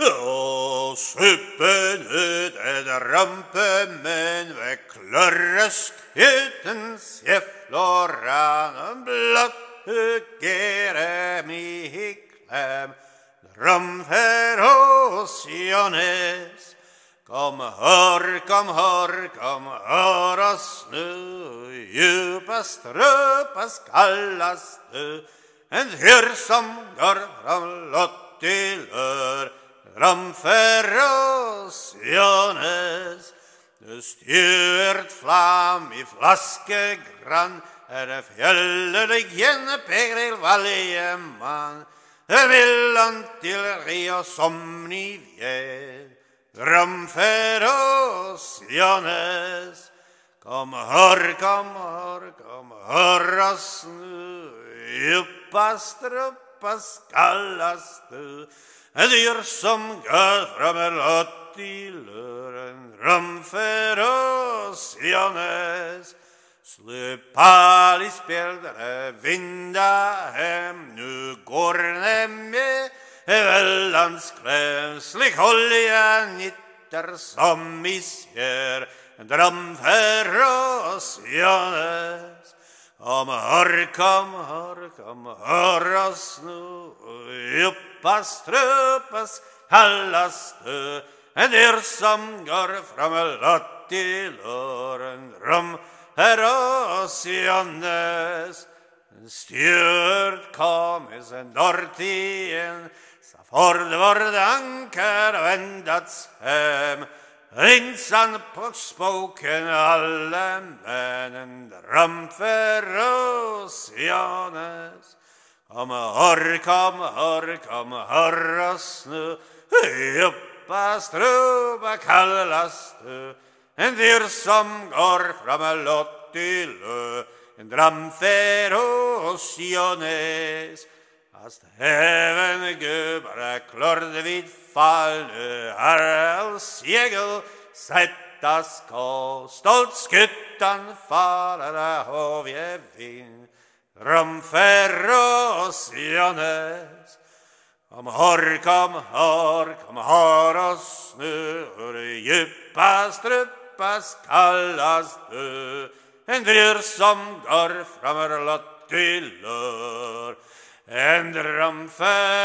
Ja, suppenöd är rampemen ved klørreskheten sjefloran blott gere mi kläm Ramfer oss Jones Kom hör, kom hör, kom hör oss nu. Djupast, röpast, kallast du. En hyr som går från Lottilör Framför oss Jones Du styrt flam i flaskegrann Är det fjälleligen pegril valjeman Villan till Rio som ni vet Framför oss Jones Kom hör, kom hör, kom hör oss nu Djupast, djupast kallas du. En dyr som gör fram i luren Framför oss Jones Släpp i spelare vinda hem. Nu går med Väldans klämslig olja nitter som i ser Framför oss Jones om hör, kom hör, kom hör oss nu Yppas, tröpas, kallas du. En er som går fram till ören rum Här oss Johannes kom i en dortien Sa ford vårt anker vändats hem. Rinsan på spoken alle männen Framför oss Johannes. Kom hör, kom hör, kom hör oss nu Djupa struba kallas du. En dyr som går fram Lottilö En framför oss Johannes Fast även gubbar klörde vid fall nu Harald segel sätta ska Stolt skutan faller av je vind Framför oss Johannes. Kom hör, kom har, kom har oss nu. Hur djupast, djupast kallas du? En dyr som går framför lott i lör And ramfär.